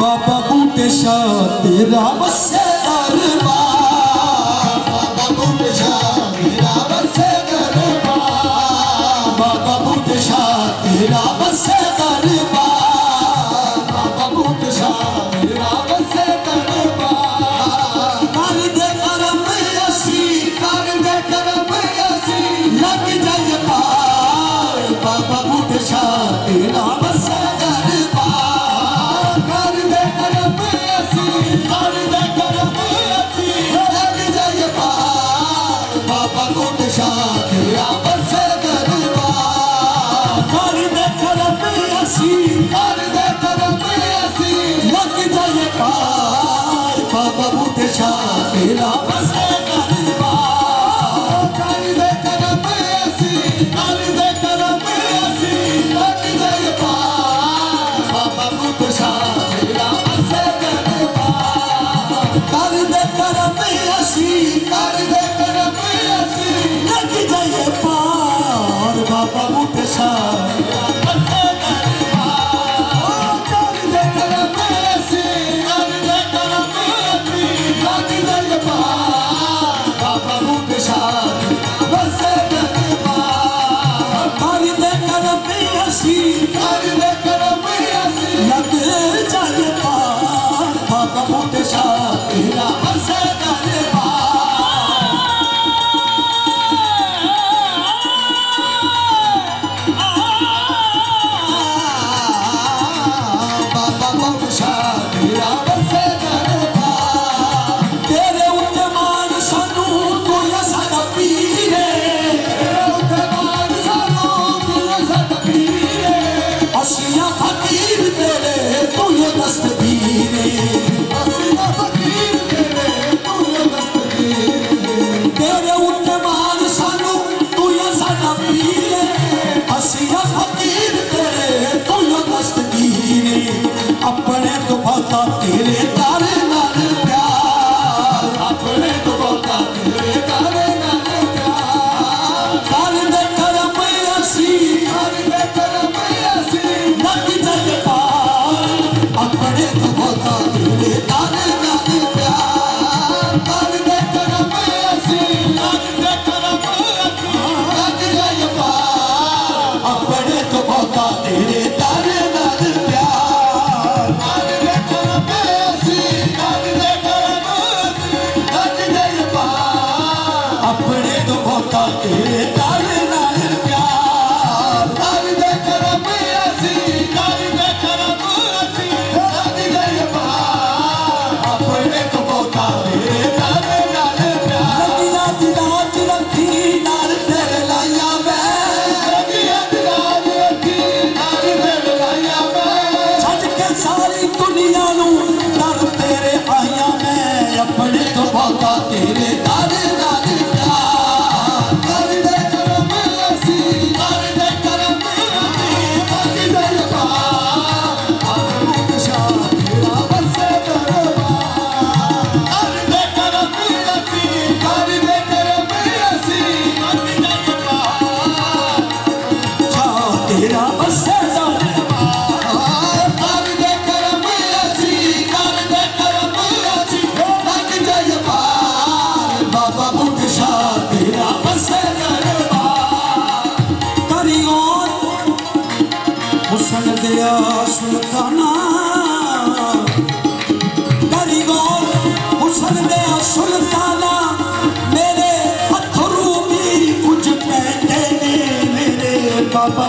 बाबा बूटे शाह तेरा बसेदार बा ڪرسي ڪال ديڪر مگ جئي ڀتي پسند ڪر پيسي ڪل دي ڪرسي لڳ سلطان سلطان ڪجهه بابا